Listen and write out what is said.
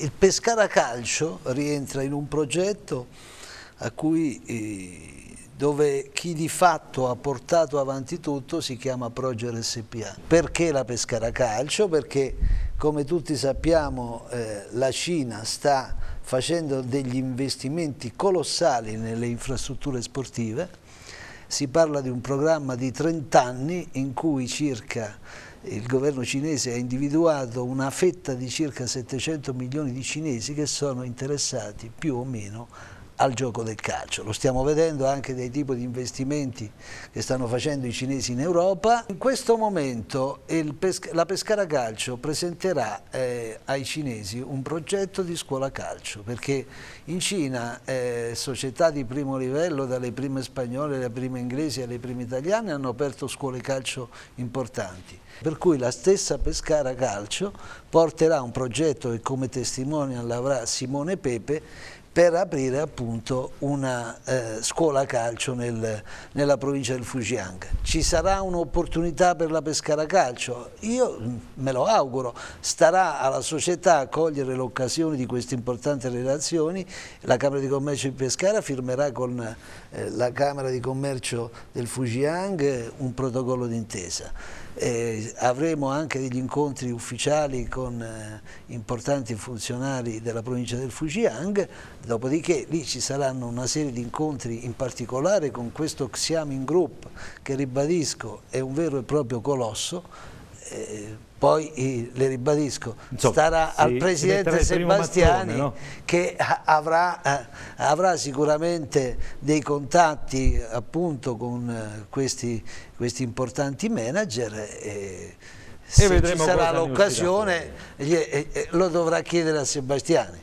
il Pescara Calcio rientra in un progetto cui, eh, dove chi di fatto ha portato avanti tutto si chiama Proger SPA. Perché la Pescara Calcio? Perché come tutti sappiamo eh, la Cina sta facendo degli investimenti colossali nelle infrastrutture sportive, si parla di un programma di 30 anni in cui circa il governo cinese ha individuato una fetta di circa 700 milioni di cinesi che sono interessati più o meno al gioco del calcio. Lo stiamo vedendo anche dai tipi di investimenti che stanno facendo i cinesi in Europa. In questo momento Pes la Pescara Calcio presenterà eh, ai cinesi un progetto di scuola calcio, perché in Cina eh, società di primo livello, dalle prime spagnole, alle prime inglesi alle prime italiane, hanno aperto scuole calcio importanti. Per cui la stessa Pescara Calcio porterà un progetto che come testimonial avrà Simone Pepe per aprire appunto una eh, scuola calcio nel, nella provincia del Fujiang. Ci sarà un'opportunità per la Pescara Calcio? Io mm, me lo auguro, starà alla società a cogliere l'occasione di queste importanti relazioni, la Camera di Commercio di Pescara firmerà con eh, la Camera di Commercio del Fujiang eh, un protocollo d'intesa. Eh, avremo anche degli incontri ufficiali con eh, importanti funzionari della provincia del Fujiang, dopodiché lì ci saranno una serie di incontri in particolare con questo Xiamin Group che ribadisco è un vero e proprio colosso, eh, poi eh, le ribadisco, Insomma, starà sì, al Presidente Sebastiani mattone, no? che avrà, eh, avrà, sicuramente dei contatti appunto con eh, questi, questi importanti manager e se ci sarà l'occasione lo dovrà chiedere a Sebastiani.